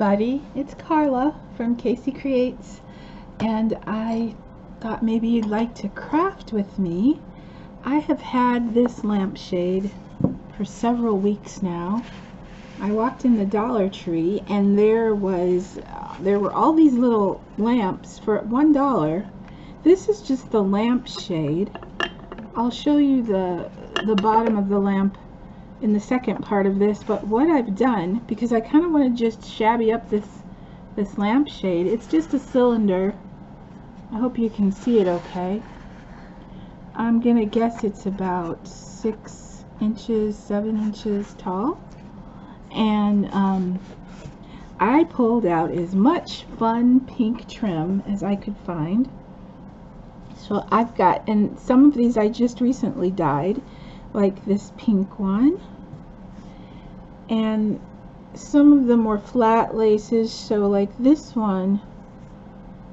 everybody, it's Carla from KC Creates and I thought maybe you'd like to craft with me. I have had this lampshade for several weeks now. I walked in the Dollar Tree and there was uh, there were all these little lamps for one dollar. This is just the lampshade. I'll show you the the bottom of the lamp in the second part of this but what I've done because I kind of want to just shabby up this this lampshade it's just a cylinder. I hope you can see it okay. I'm gonna guess it's about six inches seven inches tall. And um, I pulled out as much fun pink trim as I could find. So I've got and some of these I just recently dyed like this pink one. And some of them were flat laces so like this one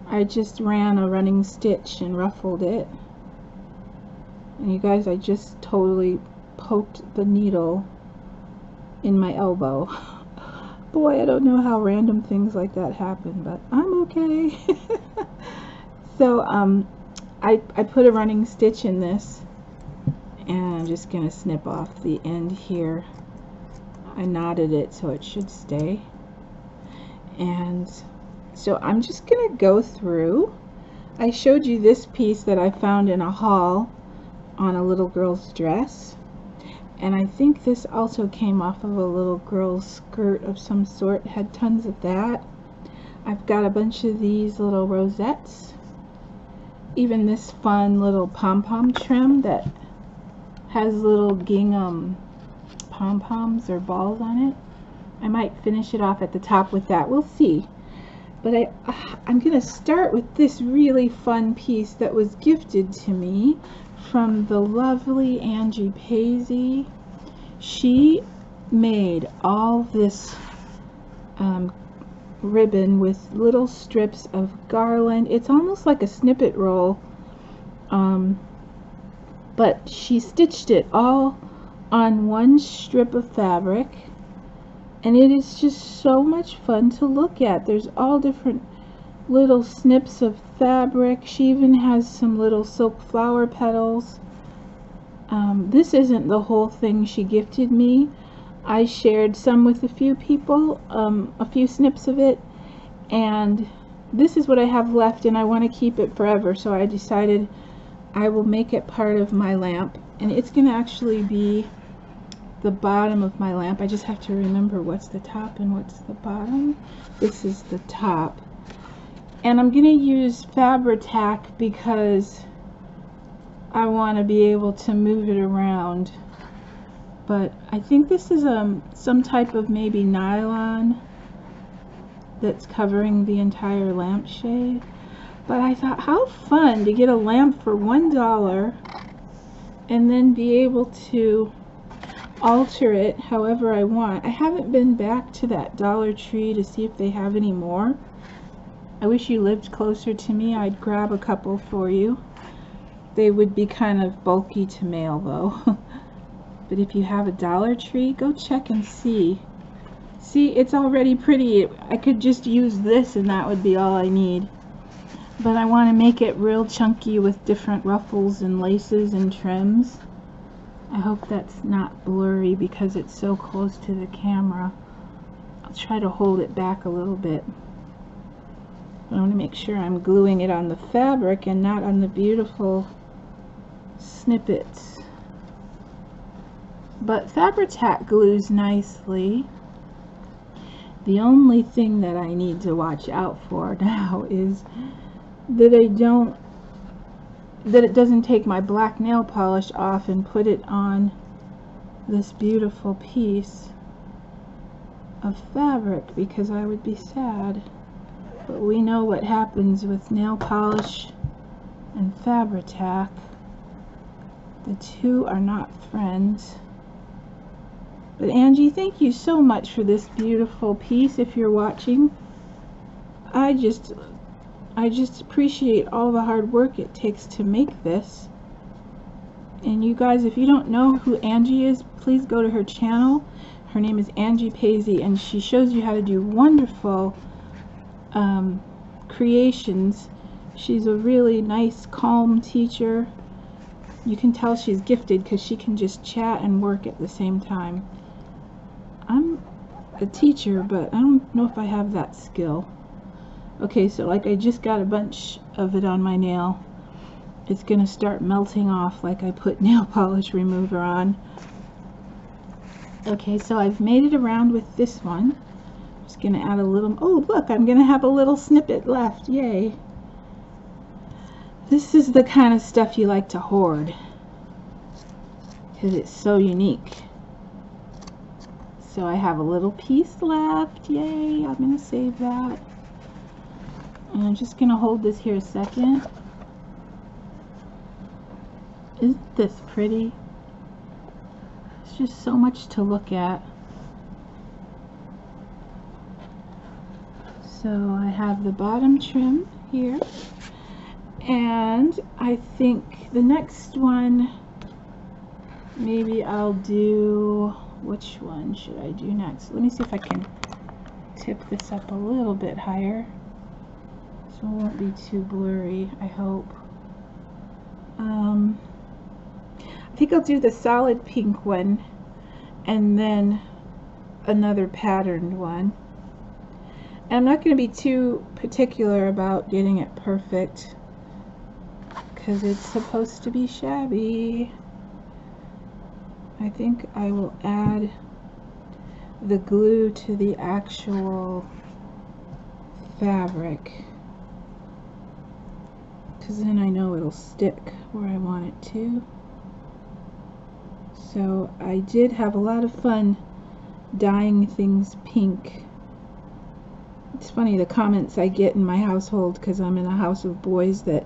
I just ran a running stitch and ruffled it. And you guys I just totally poked the needle in my elbow. Boy I don't know how random things like that happen but I'm okay. So um I, I put a running stitch in this and I'm just gonna snip off the end here. I knotted it so it should stay. And so I'm just gonna go through. I showed you this piece that I found in a haul on a little girl's dress. And I think this also came off of a little girl's skirt of some sort had tons of that. I've got a bunch of these little rosettes. Even this fun little pom-pom trim that has little gingham pom-poms or balls on it. I might finish it off at the top with that. We'll see. But I, uh, I'm going to start with this really fun piece that was gifted to me from the lovely Angie Paisley. She made all this um, ribbon with little strips of garland. It's almost like a snippet roll, um, but she stitched it all on one strip of fabric. And it is just so much fun to look at. There's all different little snips of fabric. She even has some little silk flower petals. Um, this isn't the whole thing she gifted me. I shared some with a few people um, a few snips of it. And this is what I have left and I want to keep it forever. So I decided I will make it part of my lamp and it's gonna actually be the bottom of my lamp. I just have to remember what's the top and what's the bottom. This is the top. And I'm going to use Fabri-Tac because I want to be able to move it around. But I think this is um, some type of maybe nylon that's covering the entire lampshade. But I thought, how fun to get a lamp for one dollar and then be able to alter it however I want. I haven't been back to that Dollar Tree to see if they have any more. I wish you lived closer to me. I'd grab a couple for you. They would be kind of bulky to mail though. but if you have a Dollar Tree, go check and see. See, it's already pretty. I could just use this and that would be all I need. But I want to make it real chunky with different ruffles and laces and trims. I hope that's not blurry because it's so close to the camera. I'll try to hold it back a little bit. I want to make sure I'm gluing it on the fabric and not on the beautiful snippets. But Fabri-Tac glues nicely. The only thing that I need to watch out for now is that I don't that it doesn't take my black nail polish off and put it on this beautiful piece of fabric because I would be sad. But we know what happens with nail polish and Fabri-Tac. The two are not friends. But Angie, thank you so much for this beautiful piece if you're watching. I just I just appreciate all the hard work it takes to make this. And you guys, if you don't know who Angie is, please go to her channel. Her name is Angie Paisley, and she shows you how to do wonderful um, creations. She's a really nice, calm teacher. You can tell she's gifted because she can just chat and work at the same time. I'm a teacher, but I don't know if I have that skill. Okay, so like I just got a bunch of it on my nail. It's going to start melting off like I put nail polish remover on. Okay, so I've made it around with this one. Just going to add a little, oh look, I'm going to have a little snippet left, yay. This is the kind of stuff you like to hoard because it's so unique. So I have a little piece left, yay, I'm going to save that. And I'm just going to hold this here a second. Isn't this pretty? It's just so much to look at. So I have the bottom trim here and I think the next one maybe I'll do which one should I do next let me see if I can tip this up a little bit higher so it won't be too blurry I hope um, I think I'll do the solid pink one and then another patterned one. And I'm not going to be too particular about getting it perfect because it's supposed to be shabby. I think I will add the glue to the actual fabric because then I know it'll stick where I want it to. So I did have a lot of fun dyeing things pink. It's funny the comments I get in my household because I'm in a house of boys that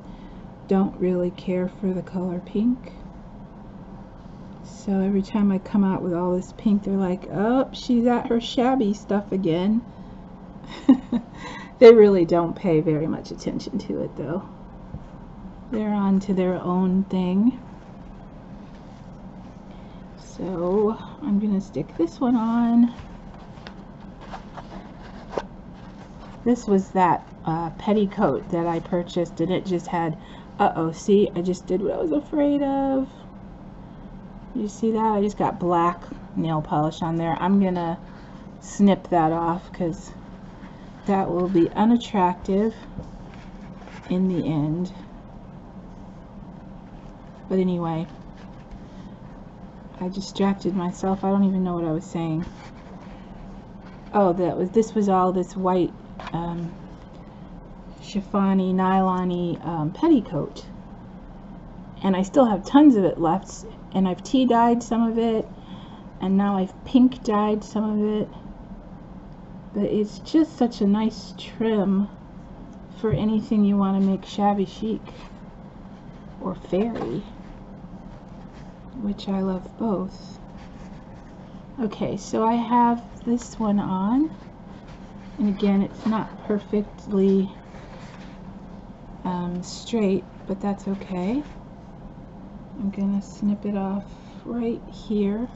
don't really care for the color pink. So every time I come out with all this pink, they're like, oh, she's at her shabby stuff again. they really don't pay very much attention to it though. They're on to their own thing. So I'm going to stick this one on. This was that uh, petticoat that I purchased and it just had, uh-oh, see, I just did what I was afraid of. You see that? I just got black nail polish on there. I'm going to snip that off because that will be unattractive in the end. But anyway, I distracted myself. I don't even know what I was saying. Oh, that was this was all this white um, chiffony, nylon um, petticoat. And I still have tons of it left. And I've tea dyed some of it. And now I've pink dyed some of it. But it's just such a nice trim for anything you want to make shabby chic or fairy which I love both. Okay, so I have this one on, and again, it's not perfectly um, straight, but that's okay. I'm gonna snip it off right here.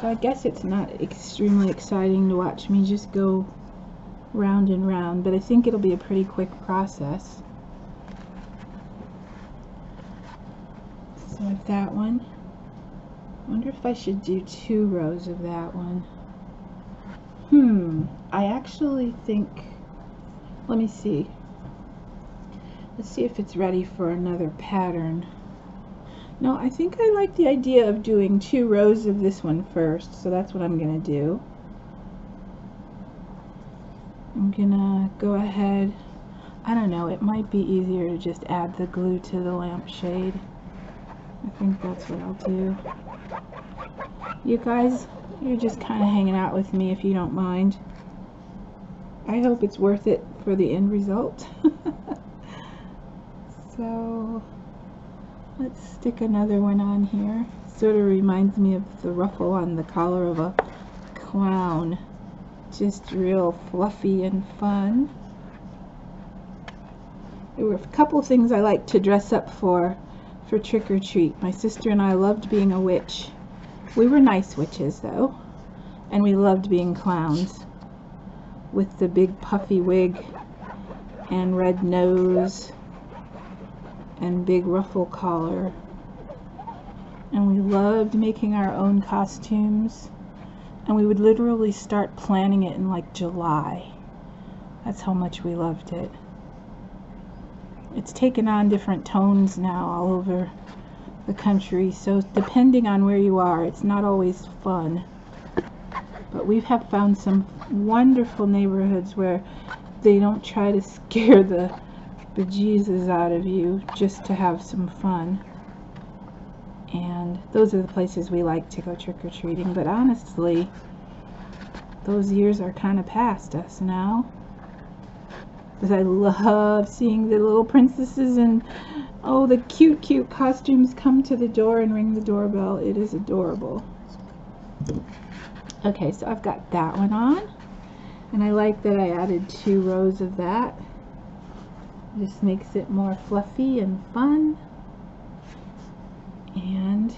So I guess it's not extremely exciting to watch me just go round and round, but I think it'll be a pretty quick process. So that one. I wonder if I should do two rows of that one. Hmm, I actually think, let me see. Let's see if it's ready for another pattern. No, I think I like the idea of doing two rows of this one first, so that's what I'm going to do. I'm going to go ahead, I don't know, it might be easier to just add the glue to the lampshade. I think that's what I'll do. You guys, you're just kind of hanging out with me if you don't mind. I hope it's worth it for the end result. so, let's stick another one on here. Sort of reminds me of the ruffle on the collar of a clown. Just real fluffy and fun. There were a couple things I like to dress up for for trick or treat. My sister and I loved being a witch. We were nice witches though, and we loved being clowns with the big puffy wig and red nose and big ruffle collar. And we loved making our own costumes. And we would literally start planning it in like July. That's how much we loved it. It's taken on different tones now all over the country. So depending on where you are, it's not always fun. But we have found some wonderful neighborhoods where they don't try to scare the bejesus out of you just to have some fun. And those are the places we like to go trick-or-treating. But honestly, those years are kind of past us now. Because I love seeing the little princesses and, oh, the cute, cute costumes come to the door and ring the doorbell. It is adorable. Okay, so I've got that one on. And I like that I added two rows of that. Just makes it more fluffy and fun. And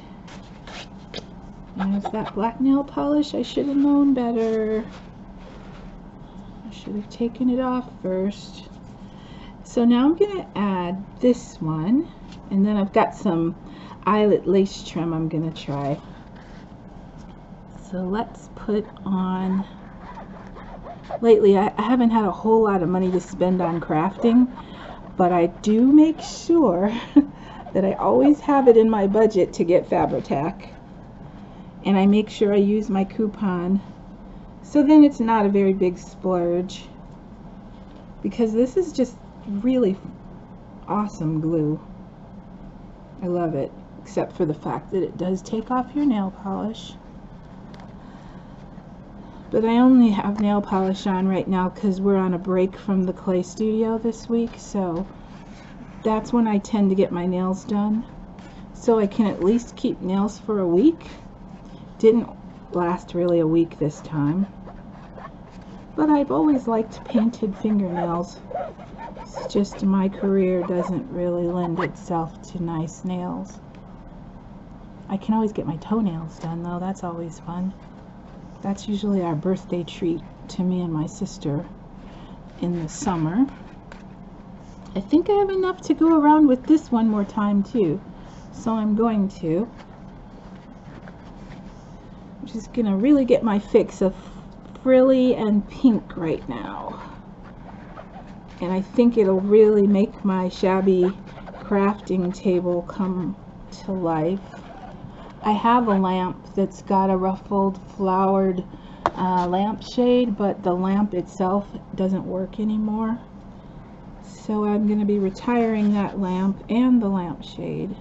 there's that black nail polish. I should have known better. Should have taken it off first. So now I'm going to add this one. And then I've got some eyelet lace trim I'm going to try. So let's put on lately I haven't had a whole lot of money to spend on crafting but I do make sure that I always have it in my budget to get Fabri-Tac and I make sure I use my coupon so then it's not a very big splurge because this is just really awesome glue I love it except for the fact that it does take off your nail polish but I only have nail polish on right now because we're on a break from the clay studio this week. So that's when I tend to get my nails done. So I can at least keep nails for a week. Didn't last really a week this time. But I've always liked painted fingernails. It's just my career doesn't really lend itself to nice nails. I can always get my toenails done though, that's always fun. That's usually our birthday treat to me and my sister in the summer. I think I have enough to go around with this one more time too. So I'm going to. I'm just to really get my fix of frilly and pink right now. And I think it'll really make my shabby crafting table come to life. I have a lamp that's got a ruffled flowered uh, lampshade but the lamp itself doesn't work anymore so I'm going to be retiring that lamp and the lampshade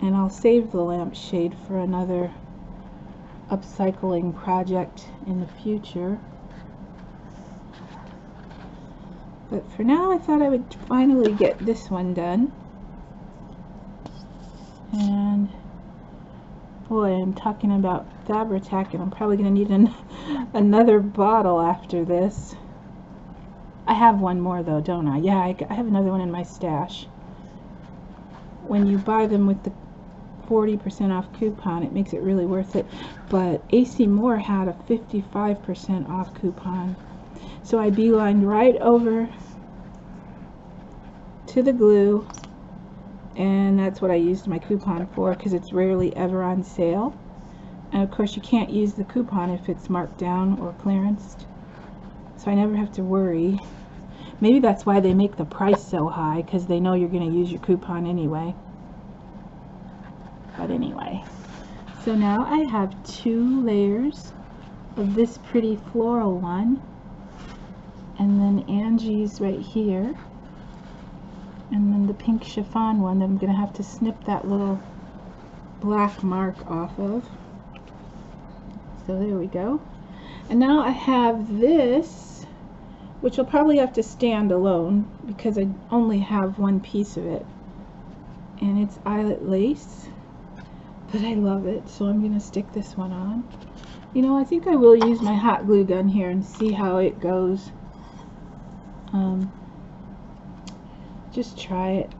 and I'll save the lampshade for another upcycling project in the future but for now I thought I would finally get this one done and Boy, I'm talking about Fabri-Tac and I'm probably going to need an, another bottle after this. I have one more though, don't I? Yeah, I, I have another one in my stash. When you buy them with the 40% off coupon, it makes it really worth it. But AC Moore had a 55% off coupon. So I beelined right over to the glue and that's what I used my coupon for because it's rarely ever on sale and of course you can't use the coupon if it's marked down or clearanced so I never have to worry maybe that's why they make the price so high because they know you're going to use your coupon anyway but anyway so now I have two layers of this pretty floral one and then Angie's right here and then the pink chiffon one that I'm going to have to snip that little black mark off of. So there we go. And now I have this, which will probably have to stand alone because I only have one piece of it. And it's eyelet lace, but I love it, so I'm to stick this one on. You know, I think I will use my hot glue gun here and see how it goes. Um, just try it.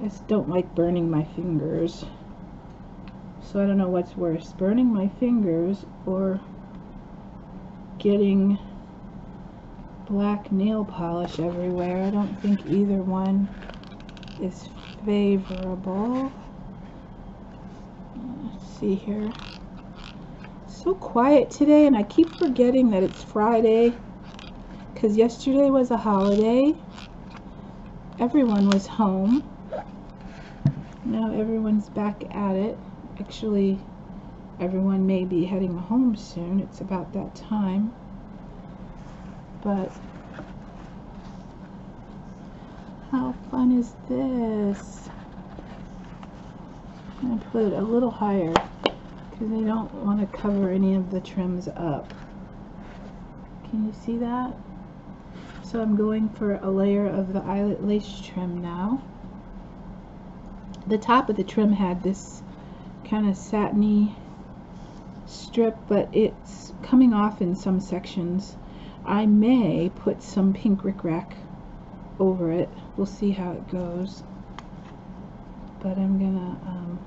I just don't like burning my fingers. So I don't know what's worse, burning my fingers or getting black nail polish everywhere. I don't think either one is favorable. See here. so quiet today and I keep forgetting that it's Friday because yesterday was a holiday. Everyone was home. Now everyone's back at it. Actually, everyone may be heading home soon. It's about that time. But how fun is this? I'm going to put it a little higher because I don't want to cover any of the trims up. Can you see that? So I'm going for a layer of the eyelet lace trim now. The top of the trim had this kind of satiny strip, but it's coming off in some sections. I may put some pink rickrack over it. We'll see how it goes. But I'm gonna um,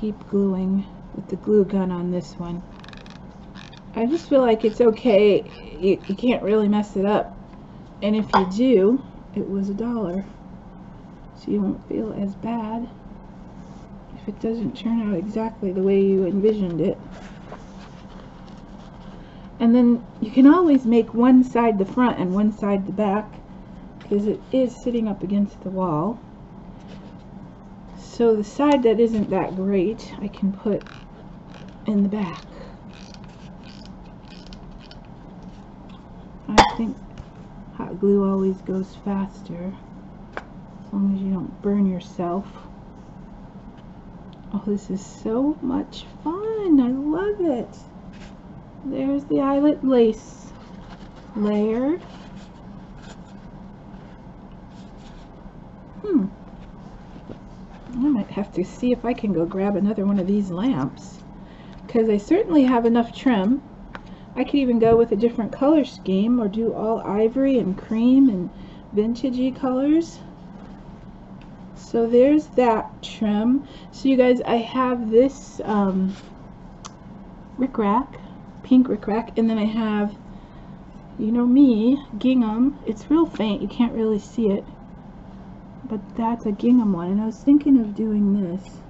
keep gluing with the glue gun on this one. I just feel like it's okay. You, you can't really mess it up. And if you do, it was a dollar. So you won't feel as bad if it doesn't turn out exactly the way you envisioned it. And then you can always make one side the front and one side the back because it is sitting up against the wall. So the side that isn't that great, I can put in the back. I think hot glue always goes faster as long as you don't burn yourself. Oh, this is so much fun. I love it. There's the eyelet lace layer. Hmm. I might have to see if I can go grab another one of these lamps because I certainly have enough trim I could even go with a different color scheme or do all ivory and cream and vintagey colors. So there's that trim. So you guys, I have this um, rickrack, pink rickrack, and then I have, you know me, gingham. It's real faint, you can't really see it. But that's a gingham one, and I was thinking of doing this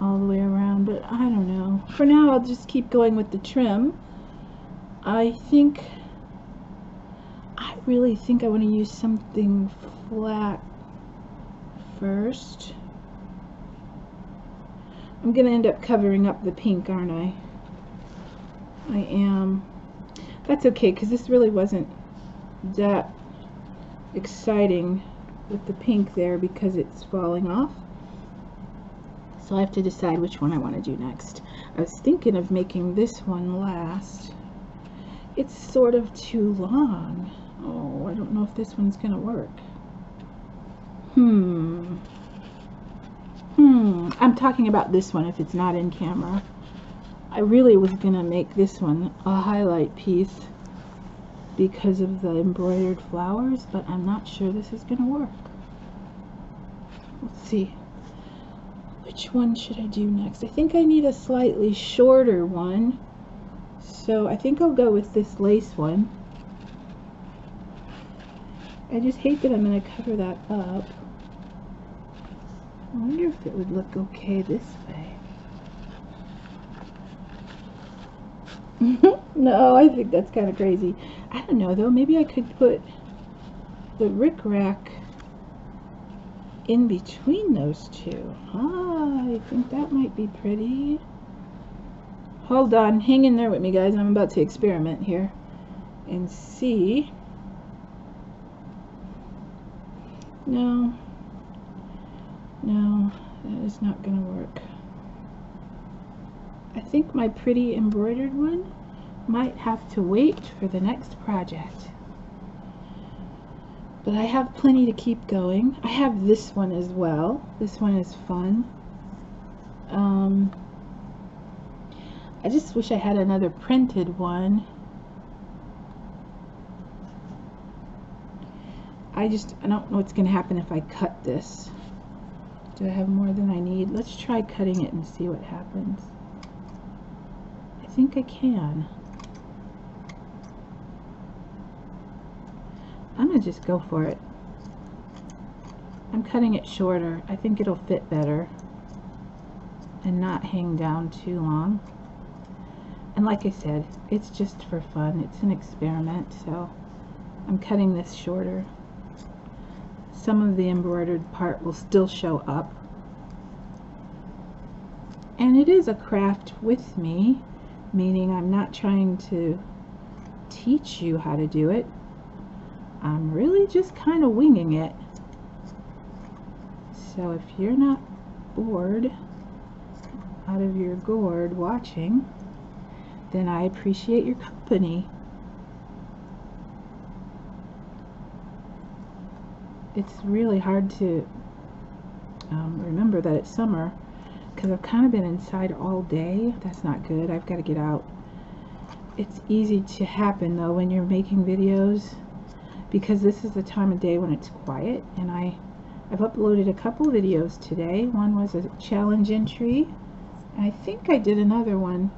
all the way around, but I don't know. For now, I'll just keep going with the trim. I think, I really think I want to use something flat first. I'm to end up covering up the pink, aren't I? I am. That's okay, because this really wasn't that exciting with the pink there because it's falling off. So I have to decide which one I want to do next. I was thinking of making this one last. It's sort of too long. Oh, I don't know if this one's going to work. Hmm. Hmm. I'm talking about this one if it's not in camera. I really was going to make this one a highlight piece because of the embroidered flowers, but I'm not sure this is going to work. Let's see. Which one should I do next? I think I need a slightly shorter one. So I think I'll go with this lace one. I just hate that I'm going to cover that up. I wonder if it would look okay this way. no, I think that's kind of crazy. I don't know though, maybe I could put the rickrack in between those two. Ah, I think that might be pretty. Hold on, hang in there with me guys. I'm about to experiment here and see. No, no, that is not going to work. I think my pretty embroidered one might have to wait for the next project. But I have plenty to keep going. I have this one as well. This one is fun. Um, I just wish I had another printed one. I just, I don't know what's going to happen if I cut this. Do I have more than I need? Let's try cutting it and see what happens. I think I can. I'm going to just go for it. I'm cutting it shorter. I think it'll fit better and not hang down too long. And like I said, it's just for fun. It's an experiment, so I'm cutting this shorter. Some of the embroidered part will still show up. And it is a craft with me, meaning I'm not trying to teach you how to do it. I'm really just kind of winging it. So if you're not bored out of your gourd watching, then I appreciate your company. It's really hard to um, remember that it's summer because I've kind of been inside all day. That's not good. I've got to get out. It's easy to happen though when you're making videos because this is the time of day when it's quiet and I I've uploaded a couple videos today. One was a challenge entry. I think I did another one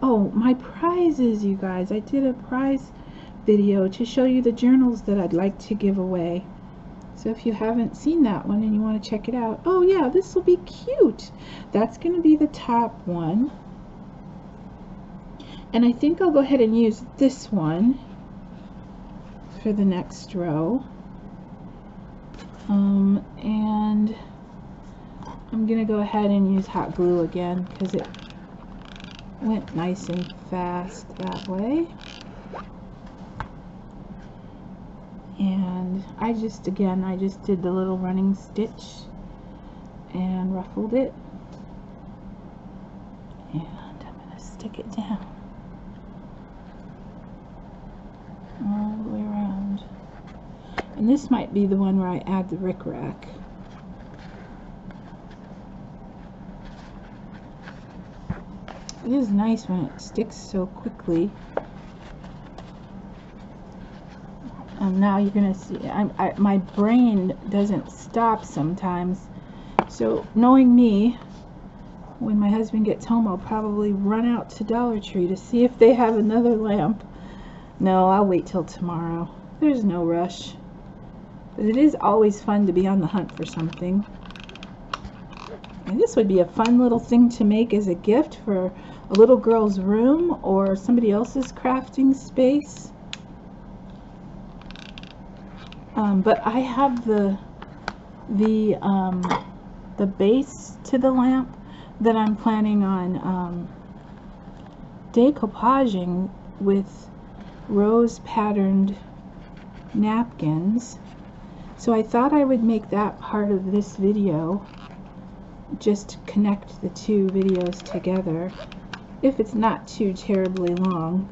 Oh, my prizes, you guys. I did a prize video to show you the journals that I'd like to give away. So if you haven't seen that one and you want to check it out, oh yeah, this will be cute. That's going to be the top one. And I think I'll go ahead and use this one for the next row. Um, and I'm going to go ahead and use hot glue again because it went nice and fast that way. And I just, again, I just did the little running stitch and ruffled it. And I'm going to stick it down all the way around. And this might be the one where I add the rickrack. It is nice when it sticks so quickly. And now you're going to see, I, I, my brain doesn't stop sometimes. So knowing me, when my husband gets home, I'll probably run out to Dollar Tree to see if they have another lamp. No, I'll wait till tomorrow. There's no rush. It is always fun to be on the hunt for something. And this would be a fun little thing to make as a gift for a little girl's room or somebody else's crafting space. Um, but I have the the um, the base to the lamp that I'm planning on um, decoupaging with rose patterned napkins. So I thought I would make that part of this video, just connect the two videos together if it's not too terribly long.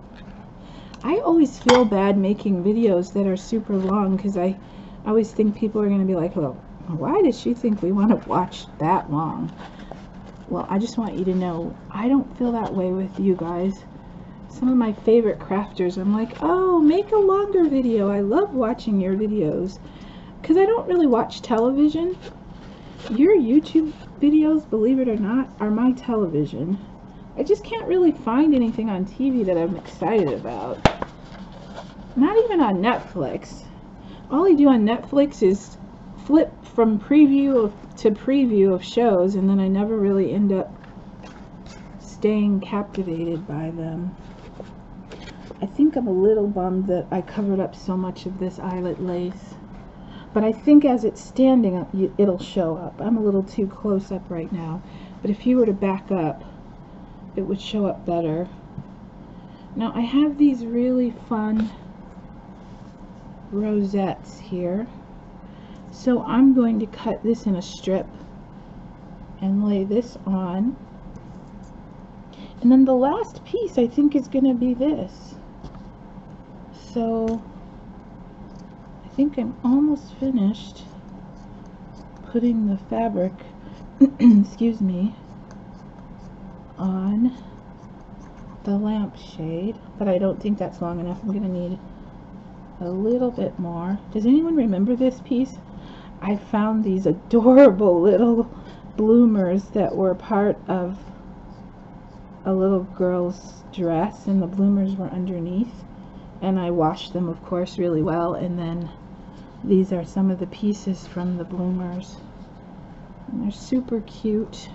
I always feel bad making videos that are super long because I always think people are going to be like, well, why does she think we want to watch that long? Well, I just want you to know I don't feel that way with you guys. Some of my favorite crafters, I'm like, oh, make a longer video. I love watching your videos because I don't really watch television. Your YouTube videos, believe it or not, are my television. I just can't really find anything on TV that I'm excited about. Not even on Netflix. All I do on Netflix is flip from preview of, to preview of shows and then I never really end up staying captivated by them. I think I'm a little bummed that I covered up so much of this eyelet lace. But I think as it's standing, uh, up, it'll show up. I'm a little too close up right now. But if you were to back up, it would show up better. Now I have these really fun rosettes here. So I'm going to cut this in a strip and lay this on. And then the last piece I think is going to be this. So I think I'm almost finished putting the fabric, excuse me, on the lampshade, but I don't think that's long enough. I'm going to need a little bit more. Does anyone remember this piece? I found these adorable little bloomers that were part of a little girl's dress and the bloomers were underneath and I washed them of course really well and then these are some of the pieces from the bloomers. And they're super cute.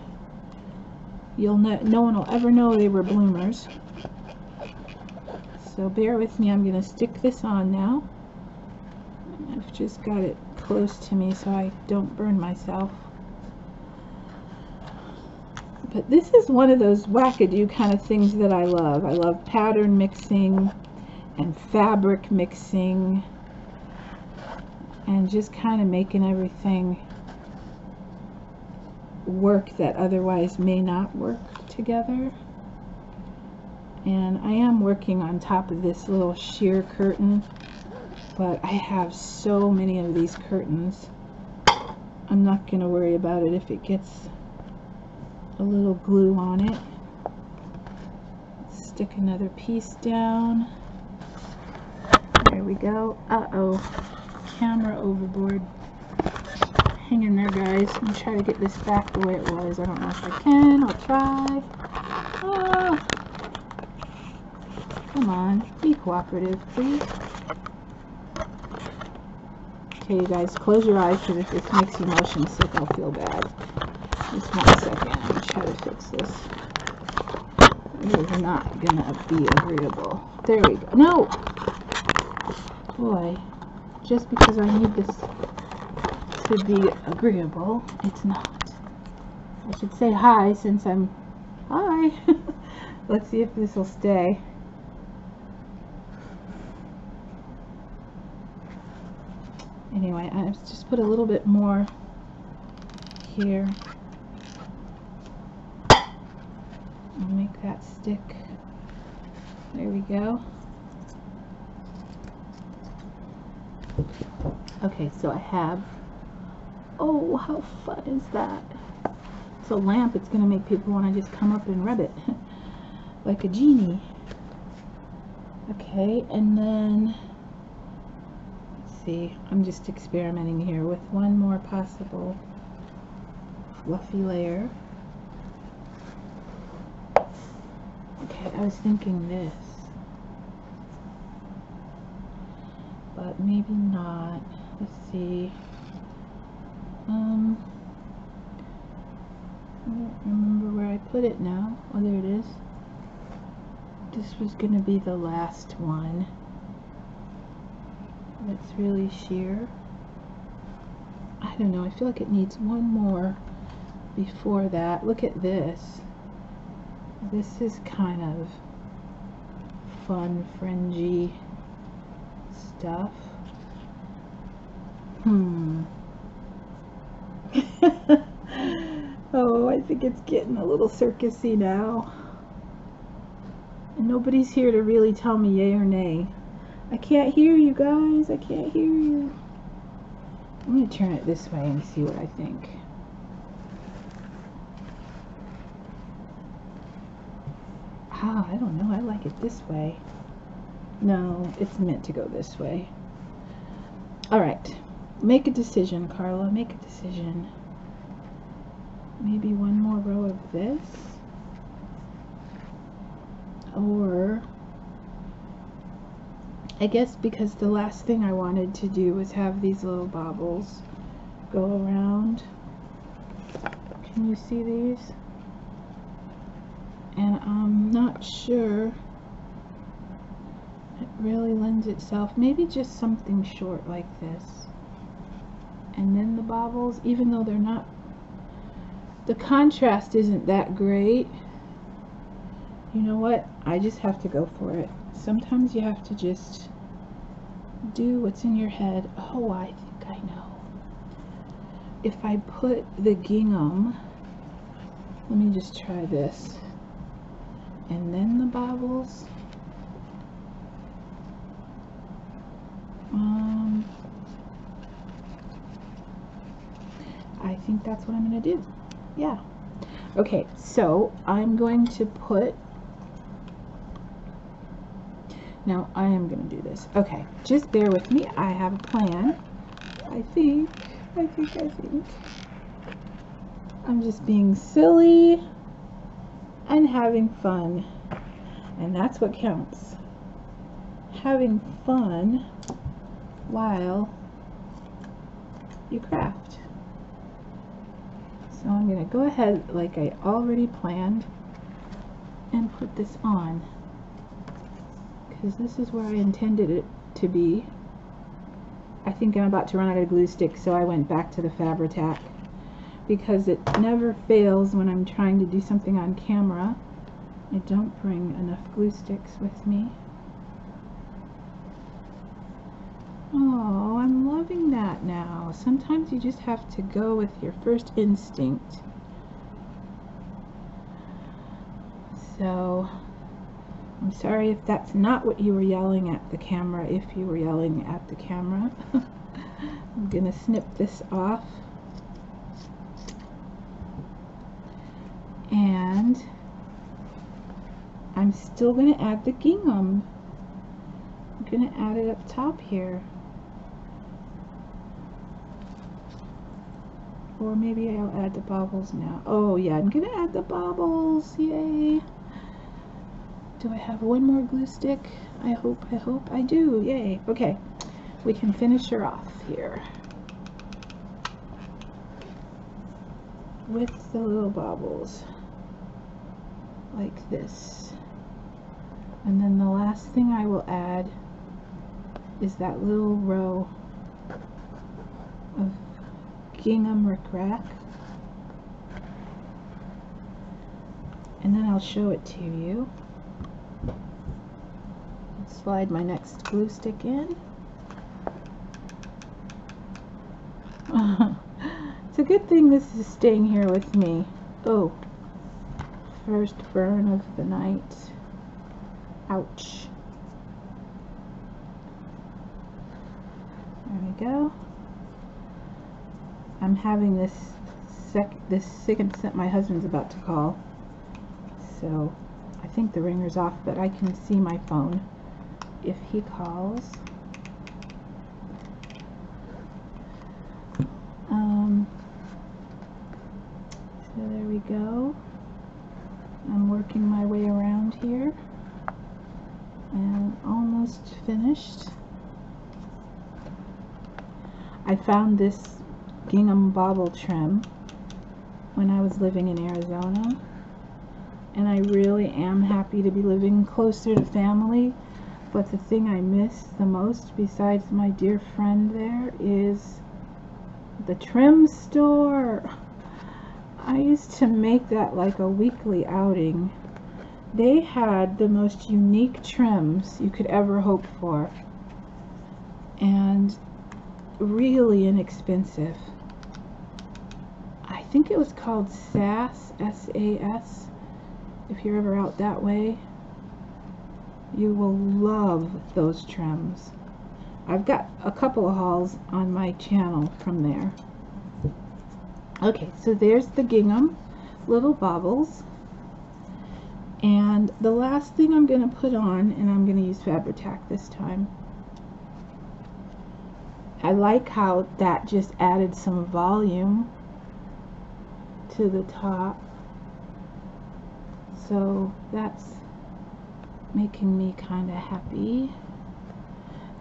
You'll know no one will ever know they were bloomers. So bear with me I'm gonna stick this on now. I've just got it close to me so I don't burn myself. But this is one of those wackadoo kind of things that I love. I love pattern mixing and fabric mixing and just kind of making everything work that otherwise may not work together. And I am working on top of this little sheer curtain, but I have so many of these curtains. I'm not going to worry about it if it gets a little glue on it. Stick another piece down. There we go. Uh-oh. Camera overboard. Hang in there, guys. I'm try to get this back the way it was. I don't know if I can. I'll try. Ah. Come on. Be cooperative, please. Okay, you guys, close your eyes because if this makes you motion sick, I'll feel bad. Just one second. I'm going to try to fix this. It is not going to be agreeable. There we go. No! Boy, just because I need this to be agreeable, it's not. I should say hi since I'm... Hi! Let's see if this will stay. Anyway, I just put a little bit more here. I'll make that stick. There we go. Okay, so I have, oh, how fun is that? A lamp, it's going to make people want to just come up and rub it, like a genie. Okay, and then, let's see, I'm just experimenting here with one more possible fluffy layer. Okay, I was thinking this. But maybe not. Let's see. Um, I don't remember where I put it now. Oh, there it is. This was going to be the last one. That's really sheer. I don't know. I feel like it needs one more before that. Look at this. This is kind of fun, fringy stuff. Hmm. oh, I think it's getting a little circusy now. And nobody's here to really tell me yay or nay. I can't hear you guys. I can't hear you. I'm going to turn it this way and see what I think. Ah, I don't know. I like it this way. No, it's meant to go this way. All right. Make a decision, Carla. Make a decision. Maybe one more row of this. Or, I guess because the last thing I wanted to do was have these little baubles go around. Can you see these? and I'm not sure it really lends itself maybe just something short like this and then the baubles even though they're not the contrast isn't that great. You know what? I just have to go for it. Sometimes you have to just do what's in your head. Oh I think I know. If I put the gingham let me just try this. And then the baubles um, I think that's what I'm going to do yeah okay so I'm going to put now I am going to do this okay just bear with me I have a plan I think I think, I think. I'm just being silly and having fun. And that's what counts. Having fun while you craft. So I'm going to go ahead like I already planned and put this on because this is where I intended it to be. I think I'm about to run out of glue sticks so I went back to the Fabri-Tac because it never fails when I'm trying to do something on camera. I don't bring enough glue sticks with me. Oh, I'm loving that now. Sometimes you just have to go with your first instinct. So, I'm sorry if that's not what you were yelling at the camera, if you were yelling at the camera. I'm going to snip this off. And I'm still going to add the gingham. I'm going to add it up top here. Or maybe I'll add the baubles now. Oh yeah, I'm to add the baubles. Yay. Do I have one more glue stick? I hope, I hope I do. Yay. Okay. We can finish her off here. With the little baubles. Like this. And then the last thing I will add is that little row gingham rickrack. And then I'll show it to you. Slide my next glue stick in. it's a good thing this is staying here with me. Oh, first burn of the night. Ouch. There we go. I'm having this sec this second set my husband's about to call. So I think the ringer's off, but I can see my phone if he calls. Um, so there we go. I'm working my way around here and almost finished. I found this gingham bauble trim when I was living in Arizona. And I really am happy to be living closer to family. But the thing I miss the most besides my dear friend there is the trim store. I used to make that like a weekly outing. They had the most unique trims you could ever hope for. And really inexpensive. Think it was called SAS, S-A-S, if you're ever out that way. You will love those trims. I've got a couple of hauls on my channel from there. Okay, so there's the gingham, little baubles. And the last thing I'm going to put on, and I'm going to use Fabri-Tac this time. I like how that just added some volume to the top. So that's making me kind of happy.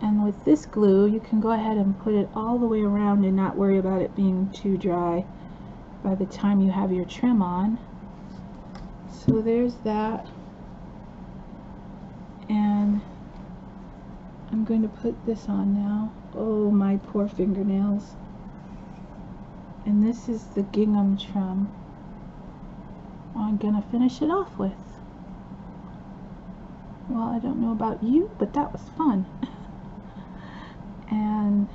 And with this glue, you can go ahead and put it all the way around and not worry about it being too dry by the time you have your trim on. So there's that. And I'm going to put this on now. Oh, my poor fingernails. And this is the gingham trim I'm to finish it off with. Well, I don't know about you, but that was fun. and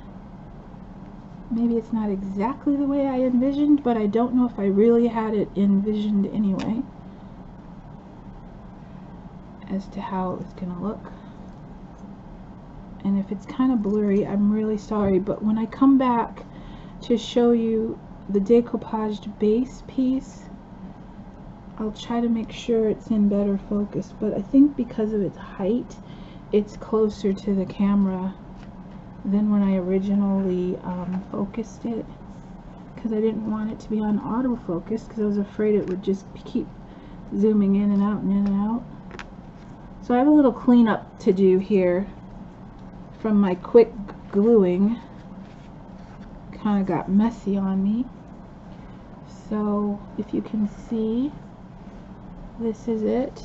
maybe it's not exactly the way I envisioned, but I don't know if I really had it envisioned anyway as to how it was to look. And if it's kind of blurry, I'm really sorry, but when I come back to show you the decoupaged base piece, I'll try to make sure it's in better focus, but I think because of its height, it's closer to the camera than when I originally um, focused it. because I didn't want it to be on autofocus because I was afraid it would just keep zooming in and out and in and out. So I have a little cleanup to do here from my quick gluing. Kind of got messy on me. So if you can see, this is it.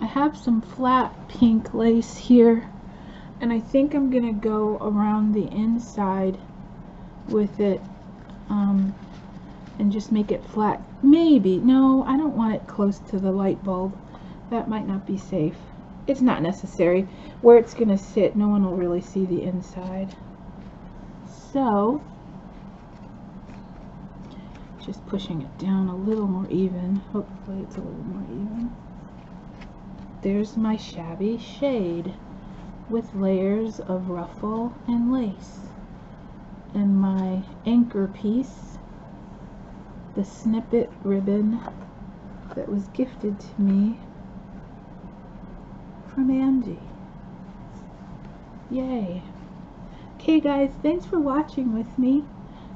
I have some flat pink lace here and I think I'm gonna go around the inside with it um, and just make it flat. Maybe no I don't want it close to the light bulb. That might not be safe. It's not necessary. Where it's gonna sit no one will really see the inside so just pushing it down a little more even hopefully it's a little more even there's my shabby shade with layers of ruffle and lace. And my anchor piece, the snippet ribbon that was gifted to me from Angie. Yay. Okay guys, thanks for watching with me.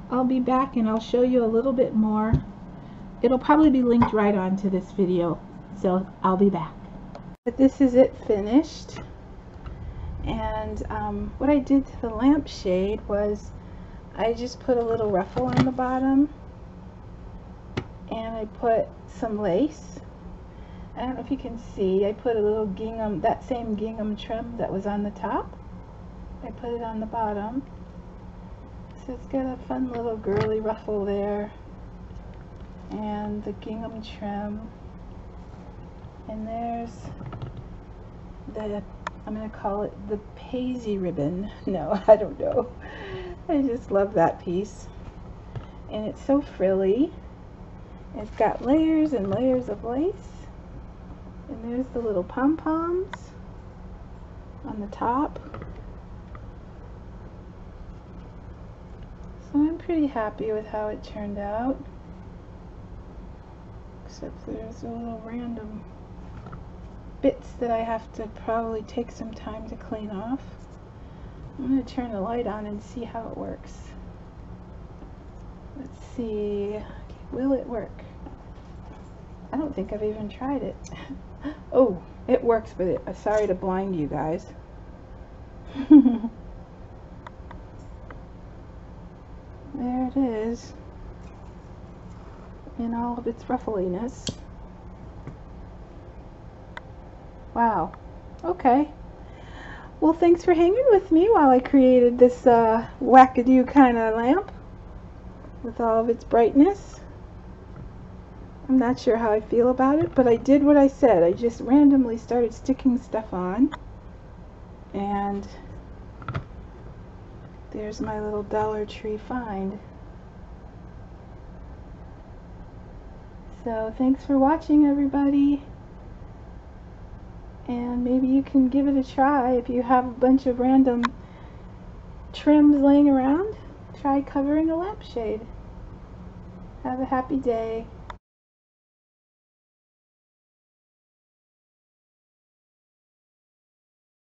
I'll be back and I'll show you a little bit more. It'll probably be linked right onto this video, so I'll be back. But this is it finished. And um, what I did to the lampshade was I just put a little ruffle on the bottom and I put some lace. I don't know if you can see, I put a little gingham, that same gingham trim that was on the top. I put it on the bottom. So it's got a fun little girly ruffle there. And the gingham trim. And there's the I'm gonna call it the Paisy ribbon. No I don't know. I just love that piece. And it's so frilly. It's got layers and layers of lace. And there's the little pom-poms on the top so I'm pretty happy with how it turned out except there's a little random bits that I have to probably take some time to clean off. I'm going to turn the light on and see how it works. Let's see. Will it work? I don't think I've even tried it. oh, it works, but it, sorry to blind you guys. there it is in all of its ruffliness. Wow. Okay. Well, thanks for hanging with me while I created this uh, wackadoo kind of lamp with all of its brightness. I'm not sure how I feel about it, but I did what I said. I just randomly started sticking stuff on. And there's my little Dollar Tree find. So thanks for watching, everybody. And maybe you can give it a try if you have a bunch of random trims laying around. Try covering a lampshade. Have a happy day